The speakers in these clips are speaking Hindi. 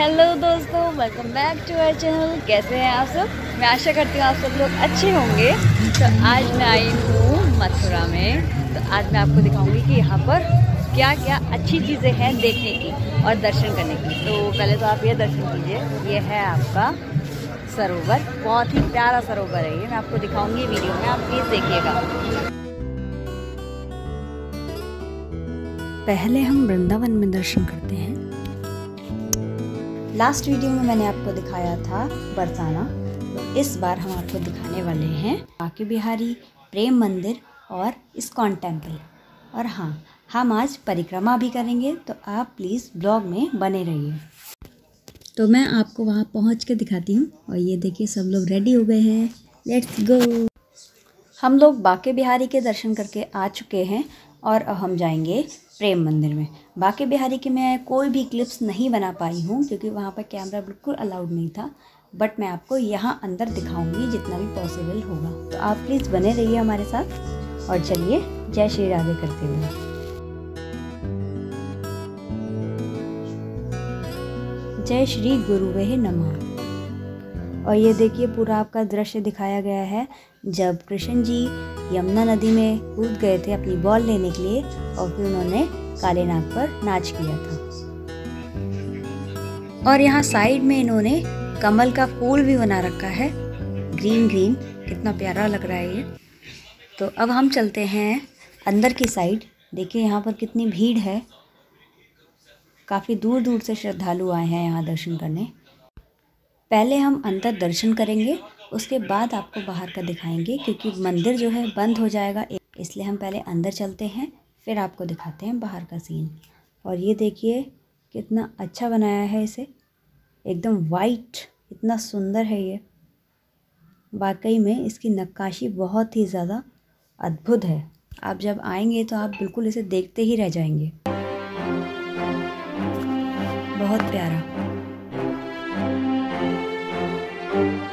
हेलो दोस्तों welcome back to our channel कैसे हैं आप सब? मैं आशा करती हूँ आप सब लोग अच्छे होंगे। तो आज मैं आई हूँ मथुरा में। तो आज मैं आपको दिखाऊँगी कि यहाँ पर क्या क्या अच्छी चीज़ें हैं देखने की और दर्शन करने की। तो पहले तो आप ये दर्शन कीजिए। ये है आपका सरोवर। बहुत ही प्यारा सरोवर है ये। मैं आपको दिखाऊँगी वीडियो में। आप प्लीज़ देखिएगा। पहले हम वृंदावन में दर्शन करते हैं। लास्ट वीडियो में मैंने आपको दिखाया था बरसाना। तो इस बार हम आपको दिखाने वाले हैं बाकी बिहारी, प्रेम मंदिर और इस्कॉन टेंपल और हाँ हम आज परिक्रमा भी करेंगे तो आप प्लीज़ ब्लॉग में बने रहिए। तो मैं आपको वहाँ पहुँच के दिखाती हूँ। और ये देखिए, सब लोग रेडी हो गए हैं। लेट्स गो हम लोग बाके बिहारी के दर्शन करके आ चुके हैं और अब हम जाएँगे प्रेम मंदिर में। बाकी बिहारी की मैं कोई भी क्लिप्स नहीं बना पाई हूँ, क्योंकि वहाँ पर कैमरा बिल्कुल अलाउड नहीं था। बट मैं आपको यहाँ अंदर दिखाऊँगी जितना भी पॉसिबल होगा। तो आप प्लीज़ बने रहिए हमारे साथ। और चलिए, जय श्री राधे करते हुए जय श्री गुरु गुरुवे नमः। और ये देखिए पूरा आपका दृश्य दिखाया गया है जब कृष्ण जी यमुना नदी में कूद गए थे अपनी बॉल लेने के लिए और फिर उन्होंने काले नाग पर नाच किया था। और यहाँ साइड में इन्होंने कमल का फूल भी बना रखा है। ग्रीन ग्रीन, कितना प्यारा लग रहा है ये। तो अब हम चलते हैं अंदर की साइड। देखिए यहाँ पर कितनी भीड़ है। काफ़ी दूर दूर से श्रद्धालु आए हैं यहाँ दर्शन करने। पहले हम अंदर दर्शन करेंगे, उसके बाद आपको बाहर का दिखाएँगे, क्योंकि मंदिर जो है बंद हो जाएगा, इसलिए हम पहले अंदर चलते हैं, फिर आपको दिखाते हैं बाहर का सीन और ये देखिए, कितना अच्छा बनाया है इसे। एकदम वाइट इतना सुंदर है ये। वाकई में इसकी नक्काशी बहुत ही ज़्यादा अद्भुत है। आप जब आएँगे तो आप बिल्कुल इसे देखते ही रह जाएँगे। बहुत प्यारा। Thank you.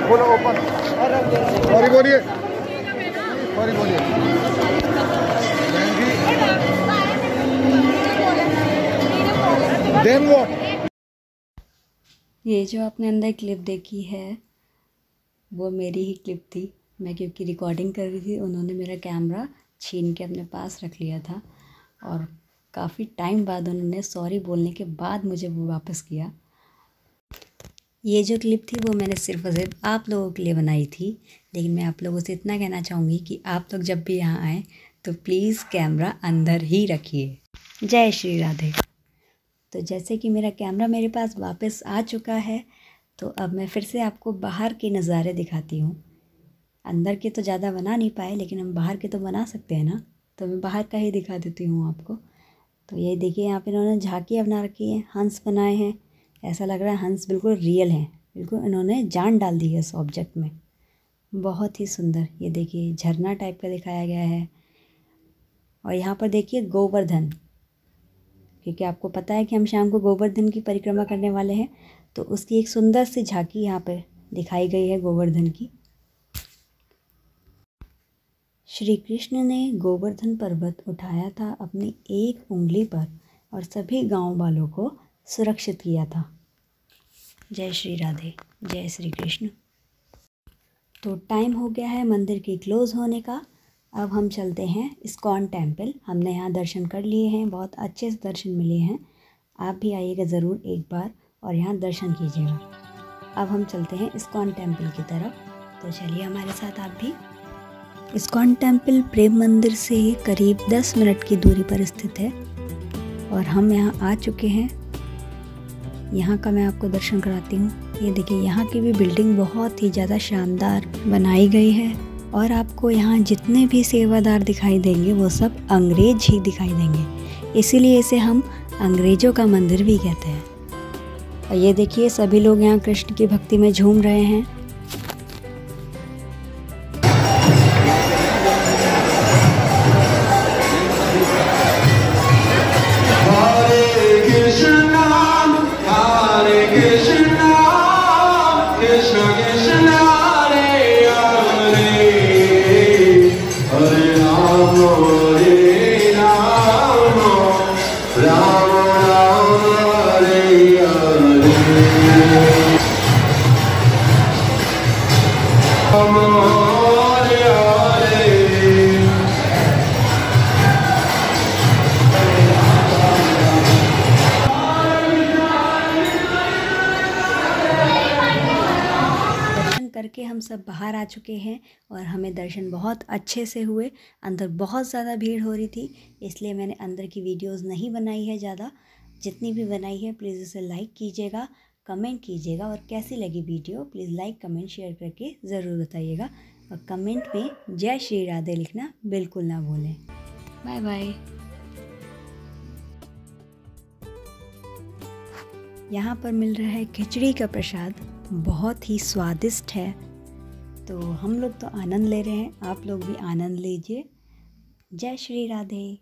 खोलो ओपन बोलिए। बोलिए। ये जो आपने अंदर क्लिप देखी है, वो मेरी ही क्लिप थी। मैं क्योंकि रिकॉर्डिंग कर रही थी, उन्होंने मेरा कैमरा छीन के अपने पास रख लिया था और काफ़ी टाइम बाद उन्होंने सॉरी बोलने के बाद मुझे वो वापस किया। ये जो क्लिप थी वो मैंने सिर्फ़ और सिर्फ़ आप लोगों के लिए बनाई थी, लेकिन मैं आप लोगों से इतना कहना चाहूँगी कि आप लोग जब भी यहाँ आएँ तो प्लीज़ कैमरा अंदर ही रखिए। जय श्री राधे। तो जैसे कि मेरा कैमरा मेरे पास वापस आ चुका है तो अब मैं फिर से आपको बाहर के नज़ारे दिखाती हूँ। अंदर के तो ज़्यादा बना नहीं पाए, लेकिन हम बाहर के तो बना सकते हैं ना? तो मैं बाहर का ही दिखा देती हूँ आपको। तो ये देखिए, यहाँ पे इन्होंने झांकी बना रखी है, हंस बनाए हैं ऐसा लग रहा है हंस बिल्कुल रियल हैं। बिल्कुल इन्होंने जान डाल दी है इस ऑब्जेक्ट में। बहुत ही सुंदर। ये देखिए, झरना टाइप का दिखाया गया है। और यहाँ पर देखिए गोवर्धन। क्योंकि आपको पता है कि हम शाम को गोवर्धन की परिक्रमा करने वाले हैं तो उसकी एक सुंदर सी झांकी यहाँ पर दिखाई गई है गोवर्धन की। श्री कृष्ण ने गोवर्धन पर्वत उठाया था अपनी एक उंगली पर और सभी गाँव वालों को सुरक्षित किया था। जय श्री राधे, जय श्री कृष्ण। तो टाइम हो गया है मंदिर की क्लोज़ होने का। अब हम चलते हैं इस्कॉन टेंपल हमने यहाँ दर्शन कर लिए हैं, बहुत अच्छे से दर्शन मिले हैं। आप भी आइएगा ज़रूर एक बार और यहाँ दर्शन कीजिएगा। अब हम चलते हैं इस्कॉन टेंपल की तरफ़। तो चलिए हमारे साथ आप भी। इस्कॉन टेंपल प्रेम मंदिर से करीब 10 मिनट की दूरी पर स्थित है और हम यहाँ आ चुके हैं। यहाँ का मैं आपको दर्शन कराती हूँ। ये देखिए, यहाँ की भी बिल्डिंग बहुत ही ज़्यादा शानदार बनाई गई है और आपको यहाँ जितने भी सेवादार दिखाई देंगे, वो सब अंग्रेज़ ही दिखाई देंगे। इसीलिए इसे हम अंग्रेज़ों का मंदिर भी कहते हैं। और ये देखिए, सभी लोग यहाँ कृष्ण की भक्ति में झूम रहे हैं। Ram करके हम सब बाहर आ चुके हैं और हमें दर्शन बहुत अच्छे से हुए। अंदर बहुत ज़्यादा भीड़ हो रही थी, इसलिए मैंने अंदर की वीडियोस नहीं बनाई है ज़्यादा। जितनी भी बनाई है, प्लीज़ उसे लाइक कीजिएगा कमेंट कीजिएगा और कैसी लगी video, please like comment share करके ज़रूर बताइएगा। और कमेंट में जय श्री राधे लिखना बिल्कुल ना भूलें। बाय बाय यहाँ पर मिल रहा है खिचड़ी का प्रसाद। बहुत ही स्वादिष्ट है। तो हम लोग तो आनंद ले रहे हैं। आप लोग भी आनंद लीजिए। जय श्री राधे।